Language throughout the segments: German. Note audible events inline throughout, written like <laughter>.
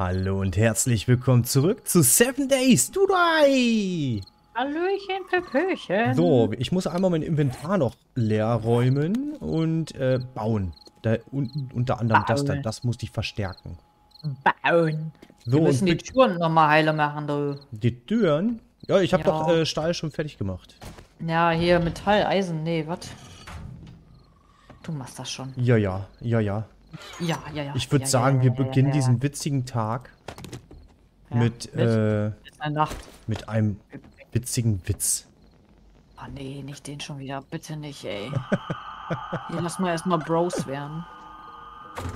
Hallo und herzlich willkommen zurück zu Seven Days to Die! Hallöchen, Pepöchen. So, ich muss einmal mein Inventar noch leer räumen und äh, bauen. Da, un, unter anderem das da, Bauen. das musste ich verstärken. Bauen. So, Wir müssen die Türen nochmal heile machen, du. Die Türen? Ja, ich habe Ja. doch äh, Stahl schon fertig gemacht. Ja, hier Metall, Eisen, nee, was? Du machst das schon. Ja, ja, ja, ja. Ja, ja, ja. Ich würde ja, sagen, ja, wir beginnen diesen witzigen Tag mit, mit, äh, mit einem witzigen Witz. Ah, nee, nicht den schon wieder. Bitte nicht, ey. Hier, lass mal erstmal Bros werden.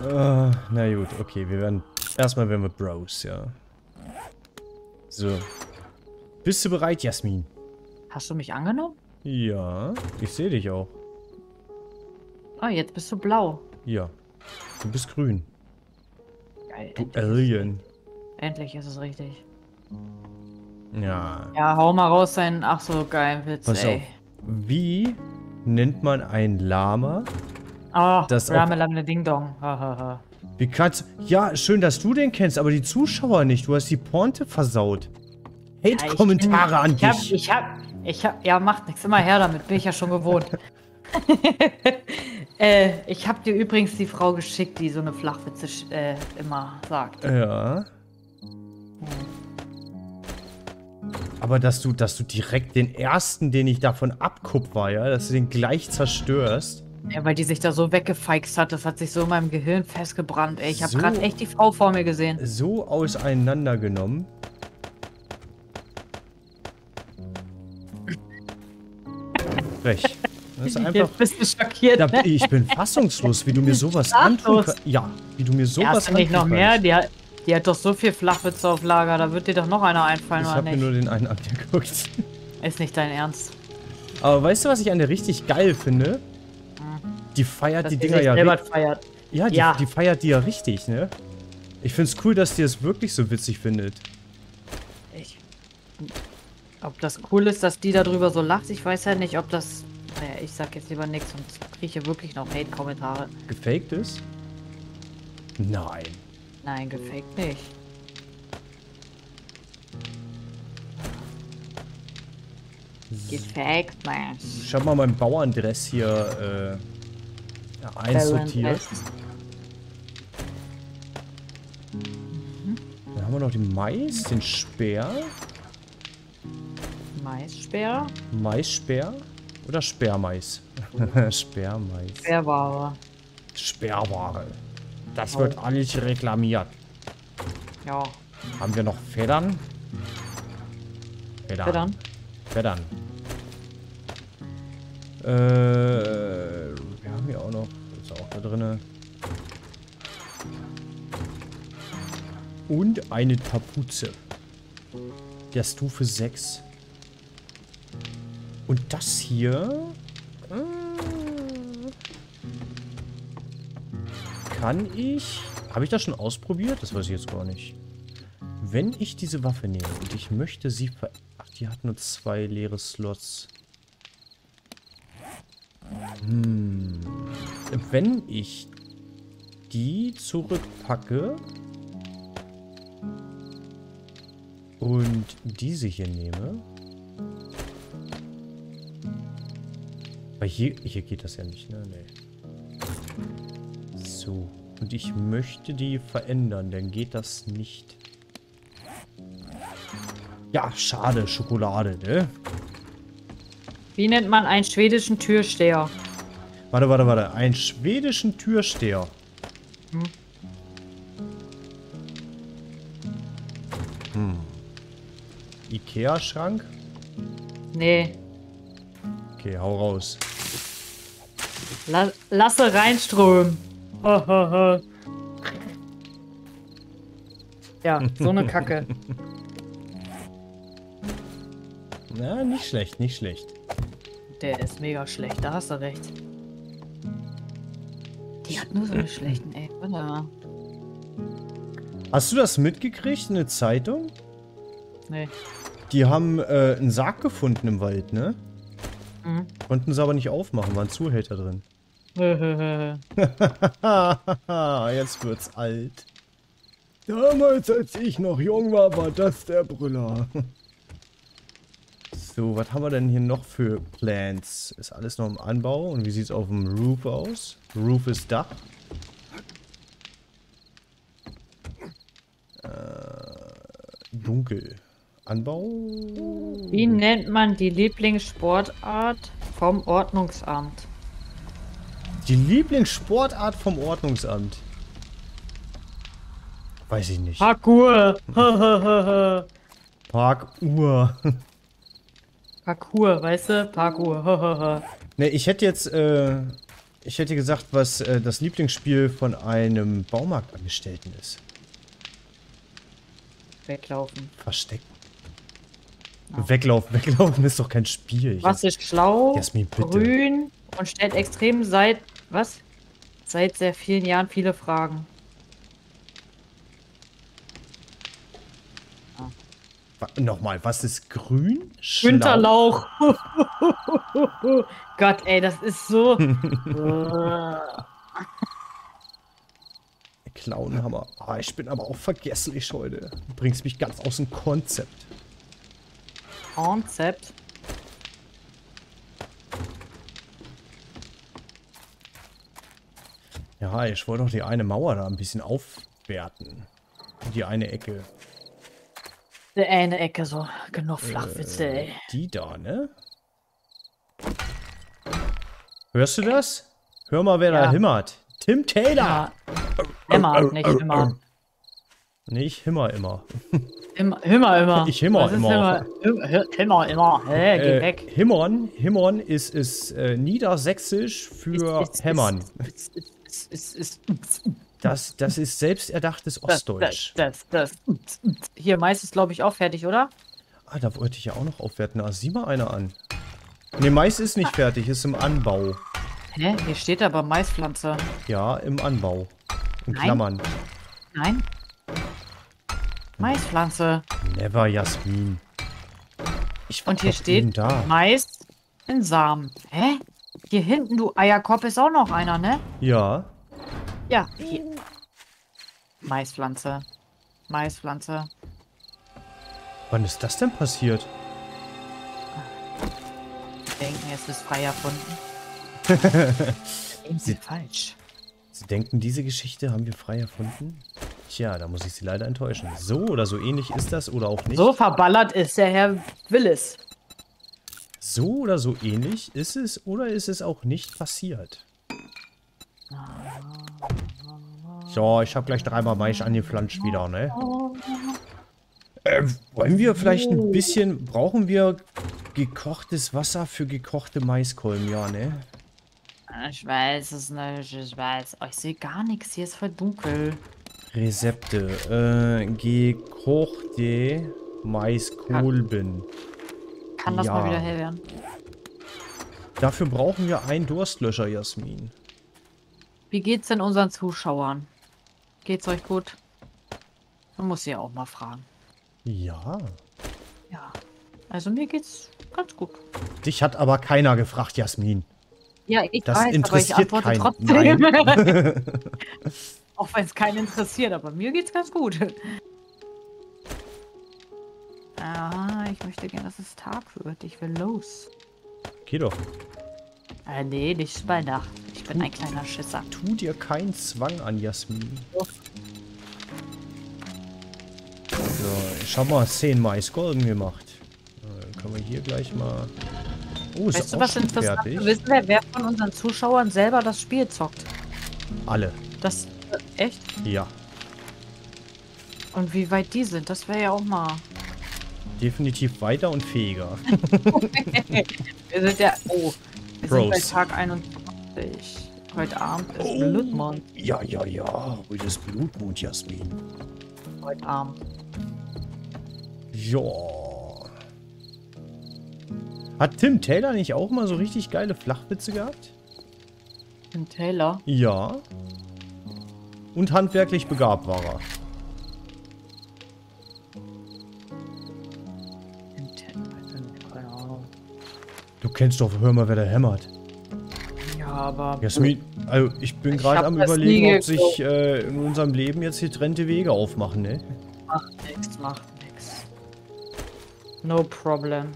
Äh, na gut, okay, wir werden. Erstmal werden wir Bros, ja. So. Bist du bereit, Jasmin? Hast du mich angenommen? Ja, ich sehe dich auch. Ah, jetzt bist du blau. Ja. Du bist grün. Geil. Du endlich, Alien. endlich ist es richtig. Ja. Ja, hau mal raus deinen ach so geilen Witz, Pass ey. auf. Wie nennt man ein Lama? Oh, Das auf- Ramelamle Ding Dong. Ha, ha, ha. Wie kannst Ja, schön, dass du den kennst, aber die Zuschauer nicht. Du hast die Pointe versaut. Ja, Hate-Kommentare bin- an ich hab, dich. Ich hab, ich hab, ja, macht nichts, immer her damit, bin ich ja schon gewohnt. <laughs> <laughs> äh, ich hab dir übrigens die Frau geschickt, die so eine Flachwitze äh, immer sagt. Ja. Aber dass du, dass du direkt den ersten, den ich davon abkupfer, ja, dass du den gleich zerstörst. Ja, weil die sich da so weggefeixt hat, das hat sich so in meinem Gehirn festgebrannt. Ey, ich hab So. grad echt die Frau vor mir gesehen. so auseinandergenommen. Frech. Das ist einfach. Jetzt bist du schockiert, Da, ne? ich bin fassungslos, wie du mir <laughs> sowas antun. Ja, wie du mir sowas du nicht noch antun mehr? Die hat, die hat doch so viel Flachwitze auf Lager, da wird dir doch noch einer einfallen, Ich oder habe mir nicht? nur den einen angeguckt. Ist nicht dein Ernst. Aber weißt du, was ich an der richtig geil finde? Die feiert Dass die Dinger ja richtig. feiert. Ja, die, Ja. die feiert die ja richtig, ne? Ich find's cool, dass die es wirklich so witzig findet. Ich, ob das cool ist, dass die darüber so lacht, ich weiß ja nicht, ob das. Naja, ich sag jetzt lieber nichts und kriege hier wirklich noch Hate-Kommentare. Gefaked ist? Nein. Nein, gefaked nicht. Gefaked, man. Ich habe mal mein Bauerndress hier äh, einsortiert. Dann haben wir noch den Mais, den Speer. Maissperr? Maisspeer oder Sperrmais? <laughs> Sperrmais. Sperrware. Sperrware. Das wird alles reklamiert. Ja. Haben wir noch Federn? Federn. Dann? Federn. Äh, wir haben hier auch noch, ist auch da drinne. Und eine Kapuze. Der Stufe 6. Und das hier... Kann ich... Habe ich das schon ausprobiert? Das weiß ich jetzt gar nicht. Wenn ich diese Waffe nehme und ich möchte sie ver... Ach, die hat nur zwei leere Slots. Hm. Wenn ich die zurückpacke und diese hier nehme... Weil hier, hier geht das ja nicht, ne? Nee. So. Und ich möchte die verändern, dann geht das nicht. Ja, schade, Schokolade, ne? Wie nennt man einen schwedischen Türsteher? Warte, warte, warte. Einen schwedischen Türsteher. Hm. Ikea-Schrank? Nee. Okay, hau raus. La lasse reinströmen. <laughs> ja, so eine Kacke. <laughs> Na, nicht schlecht, nicht schlecht. Der ist mega schlecht, da hast du recht. Die hat nur so eine schlechten, ey. Warte mal. Hast du das mitgekriegt in der Zeitung? Nee. Die haben äh, einen Sarg gefunden im Wald, ne? Mhm. Konnten sie aber nicht aufmachen, waren Zuhälter drin. <laughs> Jetzt wird's alt. Damals, als ich noch jung war, war das der Brüller. <laughs> So, was haben wir denn hier noch für Plans? Ist alles noch im Anbau? Und wie sieht es auf dem Roof aus? Roof ist Dach. Äh, dunkel. Anbau? Wie nennt man die Lieblingssportart vom Ordnungsamt? Die Lieblingssportart vom Ordnungsamt? Weiß ich nicht. Parkour. <laughs> Parkuhr. Parkour, weißt du? Parkour. <laughs> ne, ich hätte jetzt, äh, ich hätte gesagt, was äh, das Lieblingsspiel von einem Baumarktangestellten ist. Weglaufen. Verstecken. Weglaufen, weglaufen ist doch kein Spiel. Was ist schlau, Jasmin, bitte. grün und stellt extrem seit, was? Seit sehr vielen Jahren viele Fragen. Wa- Nochmal, was ist grün? Winterlauch. <laughs> Gott, ey, das ist so. <laughs> Clownhammer. Ah, ich bin aber auch vergesslich heute. Du bringst mich ganz aus dem Konzept. Konzept. Ja, ich wollte doch die eine Mauer da ein bisschen aufwerten. Die eine Ecke. Der eine Ecke so. Genug Flachwitze, ey. Die da, ne? Hörst du das? Hör mal, wer da Ja. himmert. Tim Taylor! Ja. Immer, nicht immer. Nee, ich himmer immer. Immer, immer, immer. Ich himmer immer. Immer, Him- immer, immer. Hä, geh Äh, weg. Himmern, Himmern ist, ist äh, niedersächsisch für Ist- ist- hämmern. Ist, Das, das ist selbsterdachtes Ostdeutsch. das, das, das. Hier, Mais ist, glaube ich, auch fertig, oder? Ah, da wollte ich ja auch noch aufwerten. Ah, sieh mal einer an. Ne, Mais ist nicht fertig, ist im Anbau. Hä? Hier steht aber Maispflanze. Ja, im Anbau. In Nein. Klammern. Nein? Maispflanze. Never, Jasmin. Ich Und hier steht da. Mais in Samen. Hä? Hier hinten, du Eierkopf, ist auch noch einer, ne? Ja. Ja. Hier. Maispflanze. Maispflanze. Wann ist das denn passiert? Denken, es ist frei erfunden. <laughs> Sie- falsch. Sie denken, diese Geschichte haben wir frei erfunden? Tja, da muss ich Sie leider enttäuschen. So oder so ähnlich ist das oder auch nicht. So verballert ist der Herr Willis. So oder so ähnlich ist es oder ist es auch nicht passiert? So, ich habe gleich dreimal Mais angeflanscht wieder, ne? Äh, wollen wir vielleicht ein bisschen... Brauchen wir gekochtes Wasser für gekochte Maiskolben? Ja, ne? Ich weiß es nicht, ich weiß. Oh, ich sehe gar nichts, hier ist voll dunkel. Rezepte. Äh, gekochte Maiskolben. Kann das Ja. mal wieder hell werden? Dafür brauchen wir einen Durstlöscher, Jasmin. Wie geht's denn unseren Zuschauern? Geht's euch gut? Man muss sie ja auch mal fragen. Ja. Ja. Also mir geht's ganz gut. Dich hat aber keiner gefragt, Jasmin. Ja, ich Das weiß, aber ich interessiert antworte keinen. trotzdem. <laughs> auch wenn es keinen interessiert, aber mir geht's ganz gut. Ah, ich möchte gerne, dass es Tag wird. Ich will los. Geh doch. Äh, nee, nicht bei Nacht. Ich bin ein kleiner Schisser. Tu dir keinen Zwang an, Jasmin. So, ich habe mal 10 Maiskolben gemacht. Dann können wir hier gleich mal... Oh, ist Weißt du, auch was interessant fertig. wissen wäre, wer von unseren Zuschauern selber das Spiel zockt? Alle. Das, äh, echt? Ja. Und wie weit die sind, das wäre ja auch mal... Definitiv weiter und fähiger. <laughs> Wir sind ja... Oh, wir sind bei Pros. Tag 21. Heute Abend ist Oh. Blutmond. Ja, ja, ja. Heute ist Blutmond, Jasmin. Heute Abend. Ja. Hat Tim Taylor nicht auch mal so richtig geile Flachwitze gehabt? Tim Taylor. Ja. Und handwerklich begabt war er. Kennst doch, hör mal, wer da hämmert. Ja, aber... Jasmin, also ich bin gerade am überlegen, ob sich äh, in unserem Leben jetzt getrennte Wege aufmachen, ne? Macht nix, macht nix. No problem.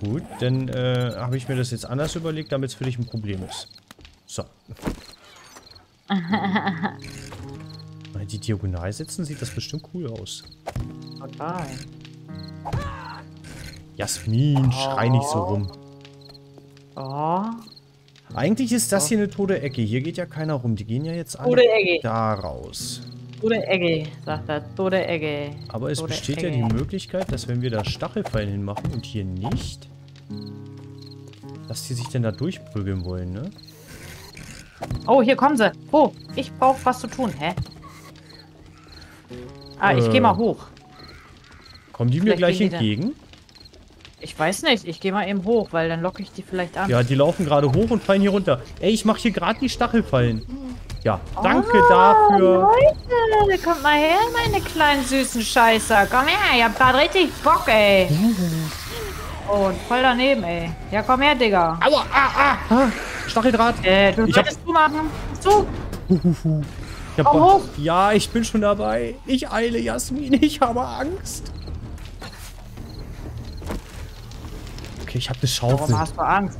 Gut, dann äh, habe ich mir das jetzt anders überlegt, damit es für dich ein Problem ist. So. <laughs> Weil die diagonal setzen, sieht das bestimmt cool aus. Total. Jasmin, schrei nicht so rum. Oh, Eigentlich ist das hier eine tote Ecke. Hier geht ja keiner rum. Die gehen ja jetzt alle da raus. tote Ecke, sagt er. Tote Ecke. Aber es Tote besteht ja Ecke. die Möglichkeit, dass wenn wir da Stachelfallen hinmachen und hier nicht, dass die sich denn da durchprügeln wollen, ne? Oh, hier kommen sie. Wo? Ich brauche was zu tun. Hä? Ah, ich Äh. gehe mal hoch. Kommen die mir Vielleicht gleich gehen die entgegen? Ich weiß nicht. Ich gehe mal eben hoch, weil dann locke ich die vielleicht an. Ja, die laufen gerade hoch und fallen hier runter. Ey, ich mache hier gerade die Stachelfallen. Ja, danke Oh, dafür. Leute, kommt mal her, meine kleinen süßen Scheißer. Komm her, ihr habt gerade richtig Bock, ey. Oh, und voll daneben, ey. Ja, komm her, Digga. Aua, ah, ah, ah. Stacheldraht. Äh, du Ich hab- solltest du machen. Du. Ich hab hoch. Ja, ich bin schon dabei. Ich eile, Jasmin. Ich habe Angst. Okay, ich habe eine Warum Schaufel. hast du Angst?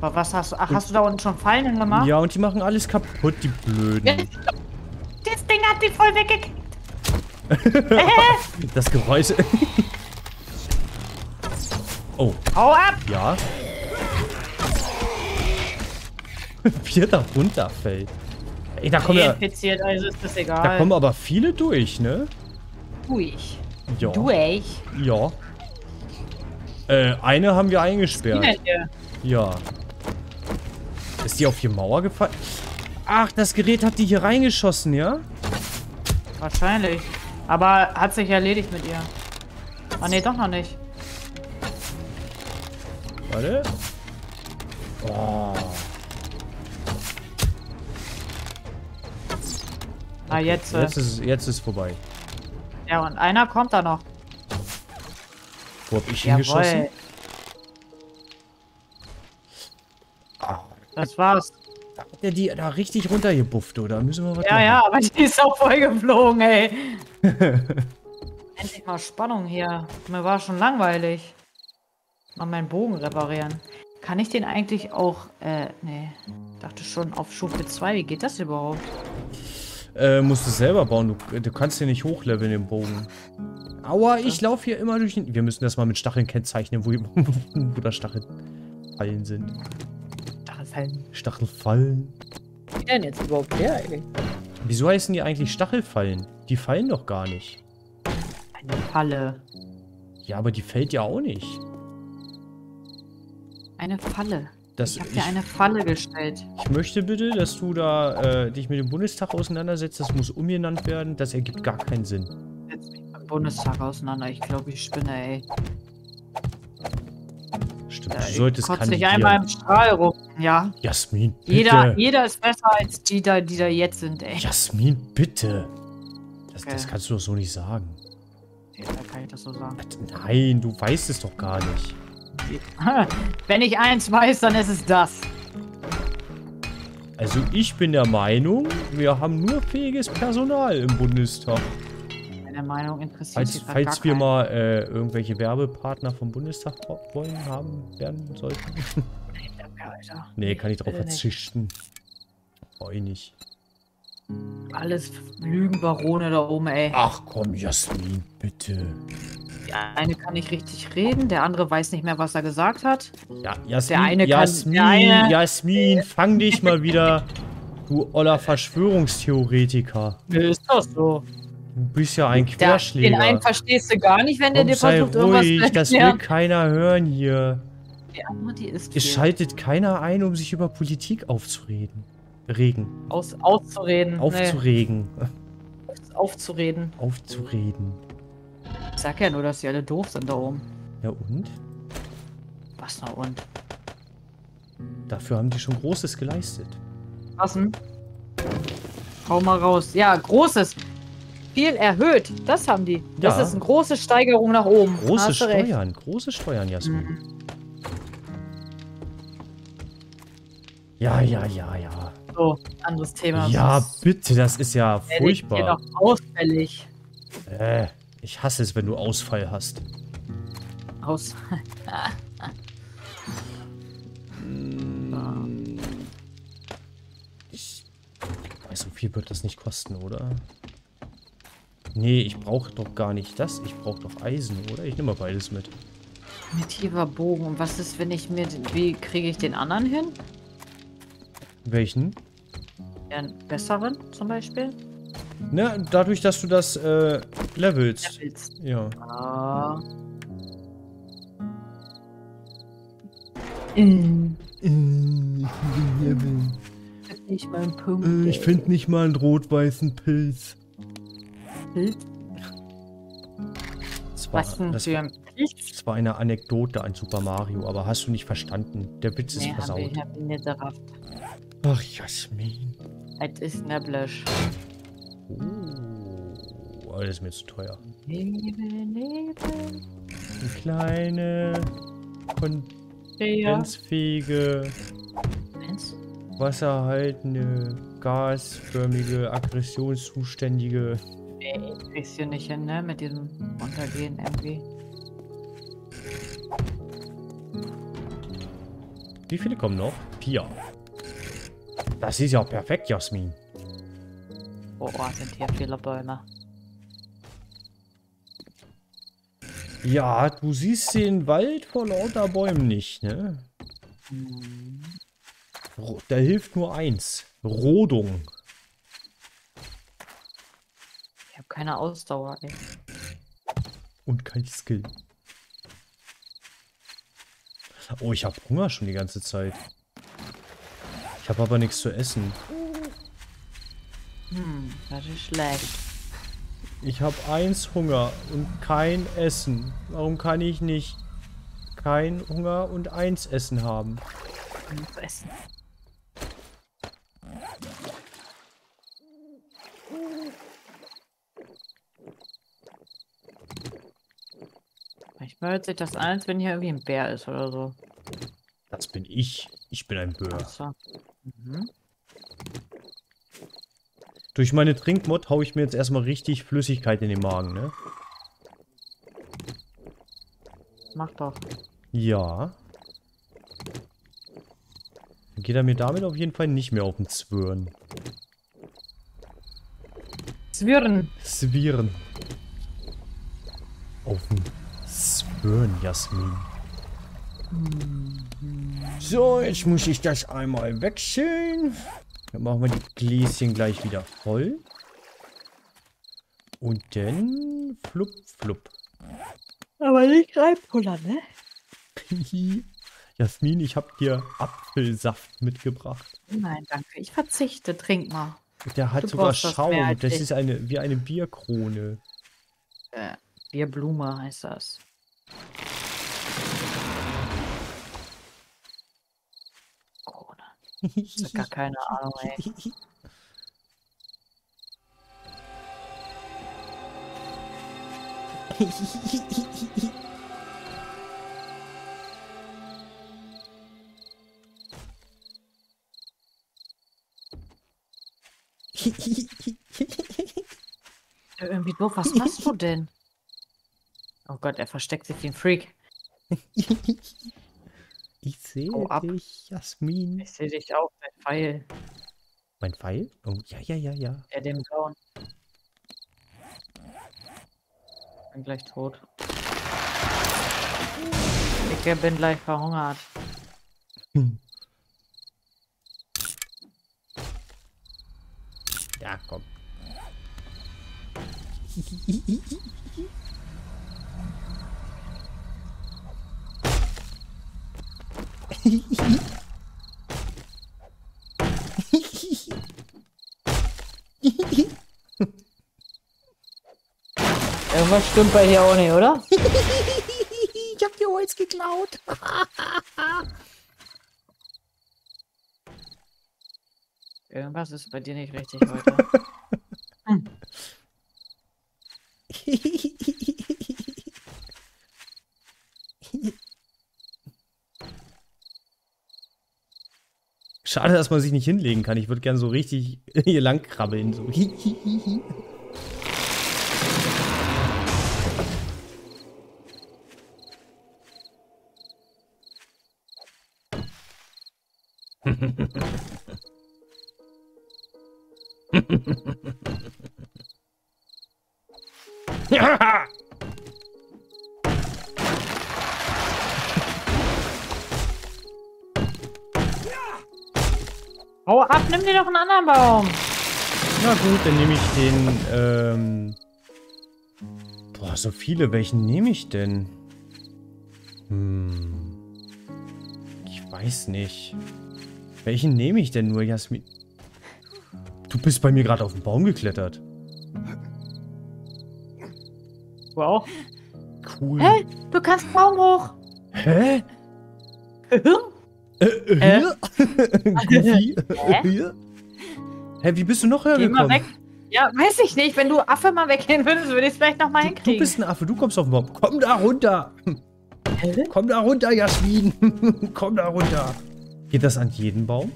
Aber was hast du? Ach, hast du da unten schon Fallen hingemacht? Ja, und die machen alles kaputt, die Blöden. Das Ding hat die voll weggekickt. <laughs> Das Geräusch. oh, Hau ab. ja. <laughs> Wie er da runterfällt. Ey, da kommen, ja, Infiziert, also ist das da egal. kommen aber viele durch, ne? durch. Ja. Durch. Ja. Äh, eine haben wir eingesperrt. Ja. Ist die auf die Mauer gefallen? Ach, das Gerät hat die hier reingeschossen, ja? Wahrscheinlich. Aber hat sich erledigt mit ihr. Ah, nee, doch noch nicht. Warte. Oh. Ah, jetzt. äh, Jetzt ist, jetzt ist vorbei. Ja, und einer kommt da noch. Wo hab ich hingeschossen? Jawohl. Das war's. Hat der die da richtig runtergebufft, oder? Müssen wir was Ja, machen? ja, aber die ist auch voll geflogen, ey. <laughs> Endlich mal Spannung hier. Mir war schon langweilig. Mal meinen Bogen reparieren. Kann ich den eigentlich auch, äh, nee. Dachte schon auf Stufe 2. Wie geht das überhaupt? Äh, musst du selber bauen. Du, du kannst hier nicht hochleveln, den Bogen. Aua, ich laufe hier immer durch den... Wir müssen das mal mit Stacheln kennzeichnen, wo, <laughs> wo da Stachelfallen sind. Stachelfallen. Stachelfallen. Wie denn jetzt überhaupt her, ey? Wieso heißen die eigentlich Stachelfallen? Die fallen doch gar nicht. Eine Falle. Ja, aber die fällt ja auch nicht. Eine Falle. Das, Ich habe dir eine Falle gestellt. ich möchte bitte, dass du da äh, dich mit dem Bundestag auseinandersetzt. Das muss umgenannt werden. Das ergibt gar keinen Sinn. Bundestag auseinander. Ich glaube, ich spinne, ey. Stimmt, Ja, du ich solltest kotze dich einmal im Strahl rum. Ja. Jasmin, bitte. Jeder, jeder ist besser als die da, die da jetzt sind, ey. Jasmin, bitte. Das, das Okay. kannst du doch so nicht sagen. Ja, kann ich das so sagen. Nein, du weißt es doch gar nicht. <laughs> Wenn ich eins weiß, dann ist es das. Also ich bin der Meinung, wir haben nur fähiges Personal im Bundestag. Meine Meinung interessiert Falls, falls gar wir mal äh, irgendwelche Werbepartner vom Bundestag wo- wollen, haben, werden sollten. Nee, danke, Alter. nee, kann ich drauf Bitte nicht. verzichten. Brauche ich nicht. Alles Lügenbarone da oben, ey. Ach komm, Jasmin, bitte. Der eine kann nicht richtig reden, der andere weiß nicht mehr, was er gesagt hat. Ja, Jasmin, Der eine kann- Jasmin, der eine- Jasmin, fang dich mal wieder, du oller Verschwörungstheoretiker. Ist doch so. Du bist ja ein Der, den Querschläger. einen verstehst du gar nicht, wenn der Komm, dir sei versucht, irgendwas ruhig, zu das will keiner hören hier. Die andere, die ist Es viel. schaltet keiner ein, um sich über Politik aufzureden. Regen. Aus, auszureden. Aufzuregen. Nee, aufzureden. Aufzureden. Ich sag ja nur, dass die alle doof sind da oben. Ja und? Was na und? Dafür haben die schon Großes geleistet. Was denn? Hau mal raus. Ja, großes. Viel erhöht. Das haben die. Das Ja. ist eine große Steigerung nach oben. Große du recht. Steuern, große Steuern, Jasmin. Mhm. Ja, ja, ja, ja. So, anderes Thema. Ja, bitte, das ist ja furchtbar. noch ausfällig. Äh, ich hasse es, wenn du Ausfall hast. Aus. <laughs> Ich weiß, so viel wird das nicht kosten, oder? Nee, ich brauche doch gar nicht das. Ich brauche doch Eisen, oder? Ich nehme mal beides mit. Primitiver Bogen. Und was ist, wenn ich mir... den- Wie kriege ich den anderen hin? Welchen? Den besseren zum Beispiel? Na, dadurch, dass du das äh, levelst. Willst. Ja. Ah. Mm. Ich mein Punkt. Äh, ich finde nicht mal einen rot-weißen Pilz. Bild. Das war, Was denn das, für ein Pilz? das war eine Anekdote an Super Mario, aber hast du nicht verstanden. Der Witz ist Nee, hab versaut. ich, hab ich nicht gerafft. Ach, Jasmin. Es ist neblig. Oh, aber das ist mir zu teuer. Nebel, Nebel. Eine kleine, kondensfähige, wasserhaltende, gasförmige, aggressionszuständige. Nee, ich krieg's hier nicht hin, ne? Mit diesem Untergehen irgendwie. Wie viele kommen noch? Vier. Das ist ja perfekt, Jasmin. Oh, oh, sind hier viele Bäume. Ja, du siehst den Wald vor lauter Bäumen nicht, ne? Hm. Da hilft nur eins. Rodung. Ich habe keine Ausdauer, ey. Und kein Skill. Oh, ich habe Hunger schon die ganze Zeit. Ich habe aber nichts zu essen. Hm, das ist schlecht. Ich habe eins Hunger und kein Essen. Warum kann ich nicht kein Hunger und eins Essen haben? Nichts essen. Manchmal hört sich das als wenn hier irgendwie ein Bär ist oder so. Das bin ich. Ich bin ein Böhr. Achso. Mhm. Durch meine Trinkmod hau ich mir jetzt erstmal richtig Flüssigkeit in den Magen, ne? Mach doch. Ja. Dann geht er mir damit auf jeden Fall nicht mehr auf den Zwirn. Zwirren. Zwirn. Auf den Zwirn, Jasmin. So, jetzt muss ich das einmal wechseln. Dann machen wir die Gläschen gleich wieder voll. Und dann flupp, flupp. Aber nicht reinpullern, ne? <laughs> Jasmin, ich habe dir Apfelsaft mitgebracht. Nein, danke. Ich verzichte. Trink mal. Der hat Du sogar das Schaum. Das ich. ist eine wie eine Bierkrone. Äh, Bierblume heißt das. Krone. Ich hab gar keine Ahnung, ey. Ja, <laughs> Irgendwie doof. Was machst du denn? Oh Gott, er versteckt sich wie ein Freak. <laughs> Ich sehe dich, Jasmin. Ich sehe dich auch, dein Pfeil. Mein Pfeil? Oh, ja, ja, ja, ja. Der dem blauen. Bin gleich tot. Ich bin gleich verhungert. Hm. <laughs> Ja, komm. <laughs> <laughs> Irgendwas stimmt bei dir auch nicht, oder? ich hab dir Holz geklaut. Irgendwas ist bei dir nicht richtig heute. <laughs> Schade, dass man sich nicht hinlegen kann. Ich würde gern so richtig <laughs> hier lang krabbeln. So. <laughs> Hau ab, nimm dir doch einen anderen Baum. Na gut, dann nehme ich den, ähm... Boah, so viele. Welchen nehme ich denn? Hm... Ich weiß nicht. Welchen nehme ich denn nur, Jasmin? Du bist bei mir gerade auf den Baum geklettert. Du auch? Cool. Hä? Du kannst Baum hoch. Hä? Äh, äh, hier? <laughs> Goofy? Hä? Hier? Hä, wie bist du noch Geh mal hergekommen? weg. Ja, weiß ich nicht. Wenn du Affe mal weggehen würdest, würde ich es vielleicht noch mal Du, du hinkriegen. bist ein Affe, du kommst auf den Baum. Komm da runter. Hä? Komm da runter, Jasmin. <laughs> Komm da runter. Geht das an jeden Baum?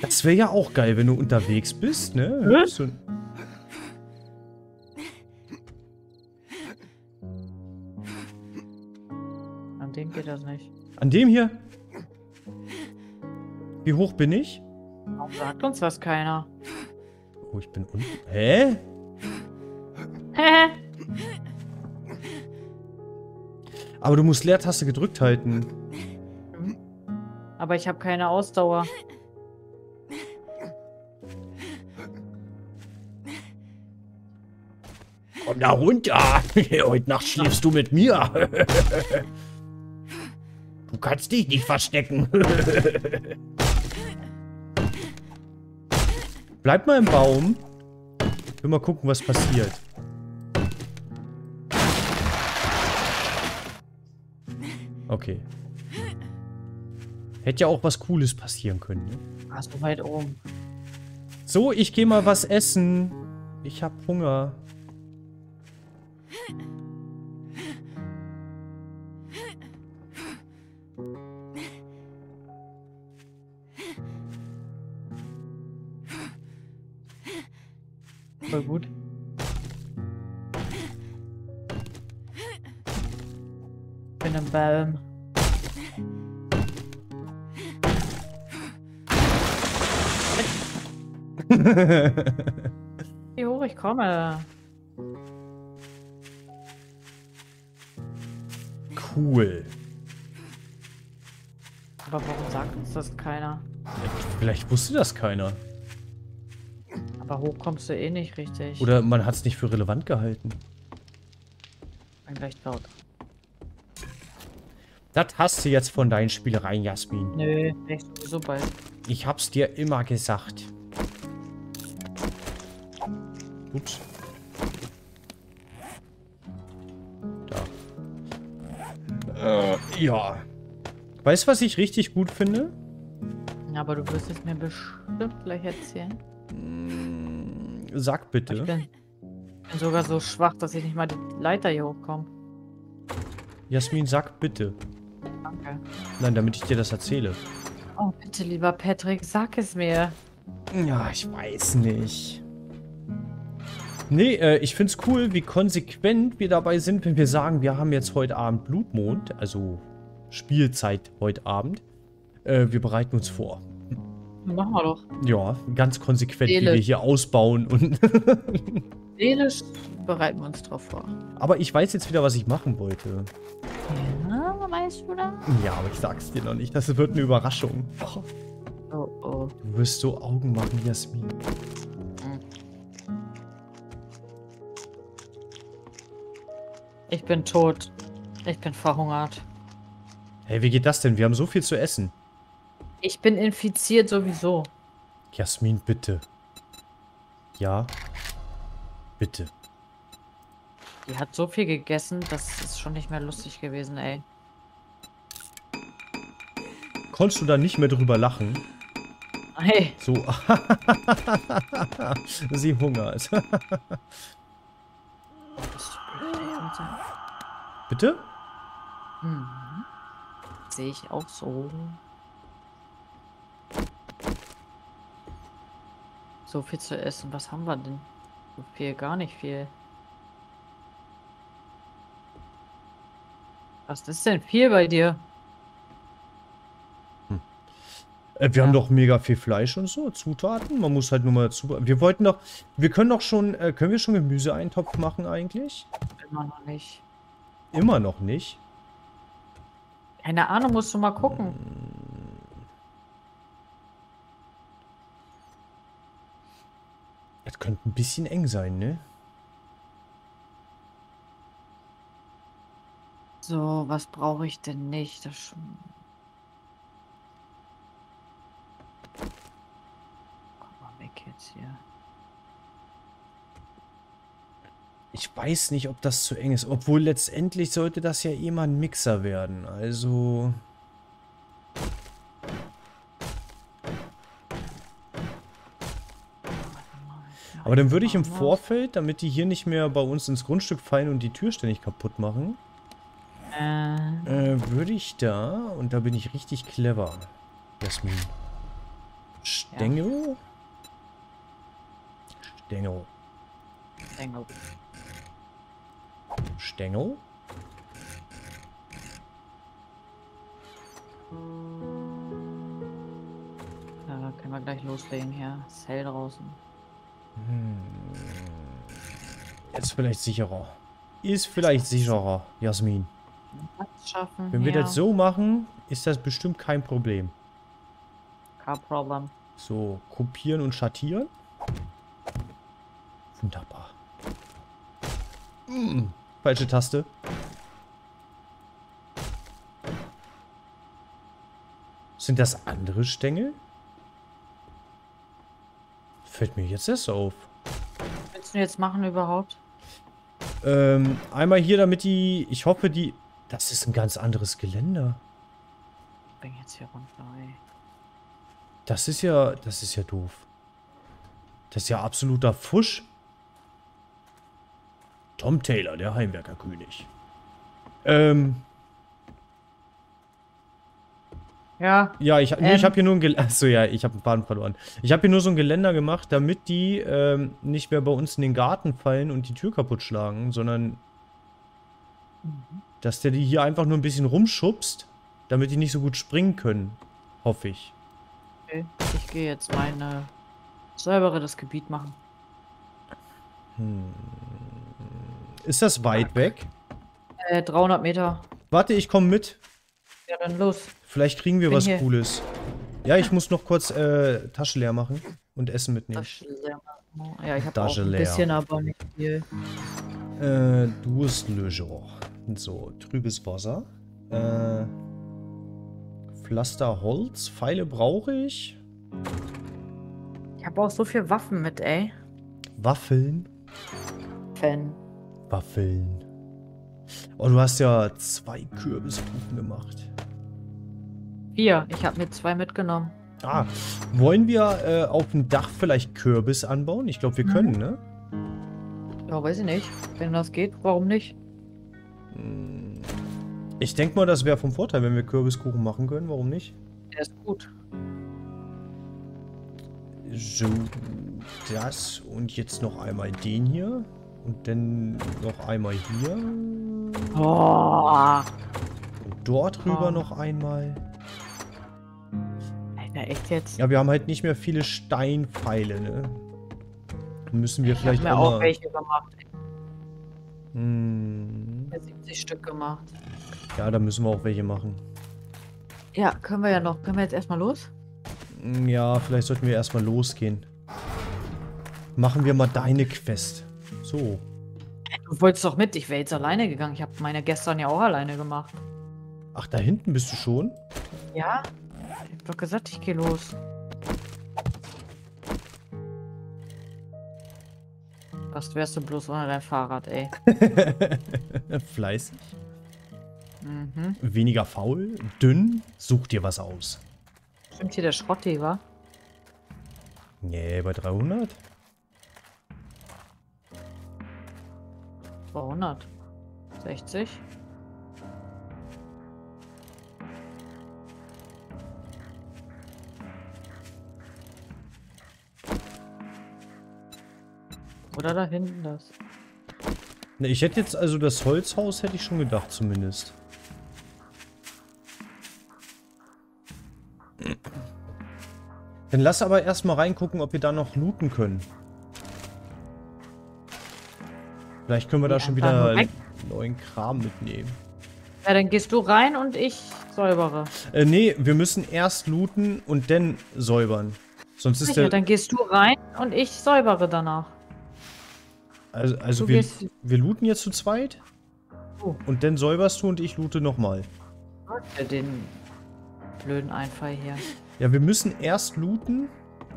Das wäre ja auch geil, wenn du unterwegs bist, ne? Hä? So, an dem hier? Wie hoch bin ich? Warum sagt uns das keiner? Oh, ich bin unten. Hä? Hä? Aber du musst Leertaste gedrückt halten. Aber ich habe keine Ausdauer. Komm da runter. <laughs> Heute Nacht schläfst du mit mir. <laughs> Du kannst dich nicht verstecken. <laughs> Bleib mal im Baum. Ich will mal gucken, was passiert. Okay. Hätte ja auch was Cooles passieren können. Ne? Warst du weit oben? So, ich gehe mal was essen. Ich hab Hunger. Komme. cool. Aber warum sagt uns das keiner? Vielleicht wusste das keiner. Aber hoch kommst du eh nicht richtig. Oder man hat es nicht für relevant gehalten. Bin gleich laut. Das hast du jetzt von deinen Spielereien, Jasmin. Nö, echt sowieso bald. Ich hab's dir immer gesagt. Ups. Da. Äh, ja. Weißt du, was ich richtig gut finde? Aber du wirst es mir bestimmt gleich erzählen. Sag Ich bitte. bin, bin sogar so schwach, dass ich nicht mal die Leiter hier hochkomme. Jasmin, sag bitte. Danke. Nein, damit ich dir das erzähle. Oh, bitte, lieber Patrick, sag es mir. Ja, ich weiß nicht. Nee, äh, ich find's cool, wie konsequent wir dabei sind, wenn wir sagen, wir haben jetzt heute Abend Blutmond, also Spielzeit heute Abend. Äh, wir bereiten uns vor. Machen wir doch. Ja, ganz konsequent, wie Seele. wir hier ausbauen und... <laughs> Seelisch bereiten wir uns drauf vor. Aber ich weiß jetzt wieder, was ich machen wollte. Ja, weißt du das? Ja, aber ich sag's dir noch nicht. Das wird eine Überraschung. Oh, Oh, oh. du wirst so Augen machen, Jasmin. Ich bin tot. Ich bin verhungert. Hey, wie geht das denn? Wir haben so viel zu essen. Ich bin infiziert sowieso. Jasmin, bitte. Ja. Bitte. Die hat so viel gegessen, das ist schon nicht mehr lustig gewesen, ey. Konntest du da nicht mehr drüber lachen? Hey, So. <laughs> Sie hungert. <laughs> Oh, Bitte? Hm. Sehe ich auch so. So viel zu essen. Was haben wir denn? So viel, gar nicht viel. Was ist denn viel bei dir? Äh, wir ja. haben doch mega viel Fleisch und so, Zutaten. Man muss halt nur mal zu. Wir wollten doch. Wir können doch schon. Äh, können wir schon Gemüseeintopf machen eigentlich? Immer noch nicht. Immer noch nicht? Keine Ahnung, musst du mal gucken. Das könnte ein bisschen eng sein, ne? So, was brauche ich denn nicht? Das jetzt hier? Ich weiß nicht, ob das zu eng ist. Obwohl letztendlich sollte das ja eh mal ein Mixer werden. Also... Aber dann würde ich im Vorfeld, damit die hier nicht mehr bei uns ins Grundstück fallen und die Tür ständig kaputt machen, äh. Äh, würde ich da, und da bin ich richtig clever, Jasmin, Stängel, ja. Stängel. Stängel. Stängel? Ja, können wir gleich loslegen hier. Ist hell draußen. Hm. Jetzt vielleicht sicherer. Ist vielleicht sicherer, Jasmin. Schaffen, Wenn wir ja. das so machen, ist das bestimmt kein Problem. Kein Problem. So, kopieren und schattieren. Wunderbar. Hm, falsche Taste. Sind das andere Stängel? Fällt mir jetzt erst auf. Was willst du jetzt machen überhaupt? Ähm, einmal hier, damit die... Ich hoffe, die... Das ist ein ganz anderes Geländer. Ich bin jetzt hier runter, ey. Das ist ja... Das ist ja doof. Das ist ja absoluter Fusch. Tom Taylor, der Heimwerkerkönig. Ähm. Ja. Ja, ich, nee, ähm, ich habe hier nur ein Geländer. Achso, ja, ich habe einen Faden verloren. Ich habe hier nur so ein Geländer gemacht, damit die ähm, nicht mehr bei uns in den Garten fallen und die Tür kaputt schlagen, sondern dass der die hier einfach nur ein bisschen rumschubst, damit die nicht so gut springen können. Hoffe ich. Okay, ich gehe jetzt meine säuberes Gebiet machen. Hm. Ist das weit weg? Äh, 300 Meter. Warte, ich komme mit. Ja, dann los. Vielleicht kriegen wir was hier. Cooles. Ja, ich muss noch kurz äh, Tasche leer machen und Essen mitnehmen. Tasche leer machen. Ja, ich habe auch ein leer. bisschen, aber nicht viel. Äh, Durstlöscher. So, trübes Wasser. Äh, Pflaster Holz. Pfeile brauche ich. Ich habe auch so viel Waffen mit, ey. Waffeln? Fan. Waffeln. Oh, du hast ja zwei Kürbiskuchen gemacht. Vier. Ich habe mir zwei mitgenommen. Ah, wollen wir äh, auf dem Dach vielleicht Kürbis anbauen? Ich glaube, wir können, mhm. ne? Ja, weiß ich nicht. Wenn das geht, warum nicht? Hm. Ich denke mal, das wäre vom Vorteil, wenn wir Kürbiskuchen machen können. Warum nicht? Der ist gut. So, das und jetzt noch einmal den hier. Und dann noch einmal hier. Oh. Und dort rüber oh. noch einmal. Alter, echt jetzt? Ja, wir haben halt nicht mehr viele Steinpfeile, ne? Müssen wir ich vielleicht hab mir auch, auch welche gemacht. Hm. 70 Stück gemacht. Ja, da müssen wir auch welche machen. Ja, können wir ja noch. Können wir jetzt erstmal los? Hm, ja, vielleicht sollten wir erstmal losgehen. Machen wir mal deine Quest. So. Du wolltest doch mit, ich wäre jetzt alleine gegangen. Ich habe meine gestern ja auch alleine gemacht. Ach, da hinten bist du schon? Ja. Ich hab doch gesagt, ich gehe los. Was wärst du bloß ohne dein Fahrrad, ey? <laughs> Fleißig. Mhm. Weniger faul, dünn, such dir was aus. Stimmt hier der Schrotti, wa? Nee, bei 300? 260. Oder da hinten das. Ne, ich hätte jetzt, also das Holzhaus hätte ich schon gedacht zumindest. Dann lass aber erstmal reingucken, ob wir da noch looten können. Vielleicht können wir da Ja, schon wieder neuen Kram mitnehmen. Ja, dann gehst du rein und ich säubere. Äh, nee, wir müssen erst looten und dann säubern. Sonst ist Sicher, der... dann gehst du rein und ich säubere danach. Also, also Du wir, gehst- wir looten jetzt zu zweit Oh. und dann säuberst du und ich loote nochmal. Den blöden Einfall hier. Ja, wir müssen erst looten,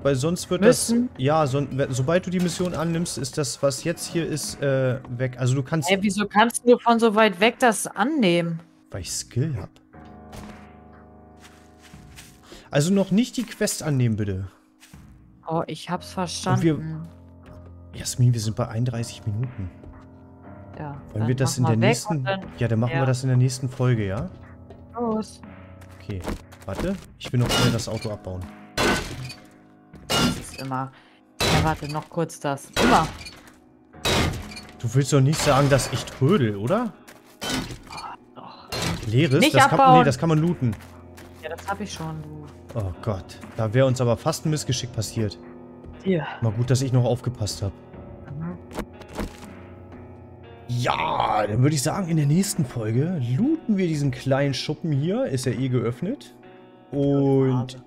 weil sonst wird Müssen? das... Ja, so, sobald du die Mission annimmst, ist das, was jetzt hier ist, äh, weg. Also du kannst... Ey, wieso kannst du von so weit weg das annehmen? Weil ich Skill hab. Also noch nicht die Quest annehmen, bitte. Oh, ich hab's verstanden. Jasmin, wir sind bei 31 Minuten. ja, Wollen dann wir das in der nächsten... Dann Ja, dann machen wir ja. das in der nächsten Folge, ja? los. Okay. Warte, ich will noch schnell das Auto abbauen. Immer. Ja, warte, noch kurz das. Immer. Du willst doch nicht sagen, dass ich trödel, oder? Leeres? Nicht das kann, abbauen. nee, das kann man looten. Ja, das hab ich schon. Oh Gott. Da wäre uns aber fast ein Missgeschick passiert. Hier. Mal gut, dass ich noch aufgepasst habe. Mhm. Ja, dann würde ich sagen, in der nächsten Folge looten wir diesen kleinen Schuppen hier. Ist ja eh geöffnet. Und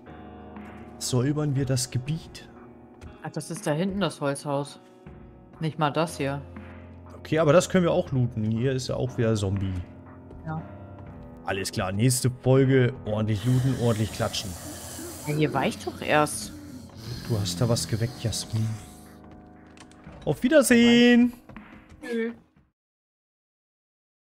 säubern wir das Gebiet. Ach, das ist da hinten das Holzhaus. Nicht mal das hier. Okay, aber das können wir auch looten. Hier ist ja auch wieder Zombie. Ja. Alles klar, nächste Folge. Ordentlich looten, ordentlich klatschen. Ja, hier war ich doch erst. Du hast da was geweckt, Jasmin. Auf Wiedersehen! Tschüss.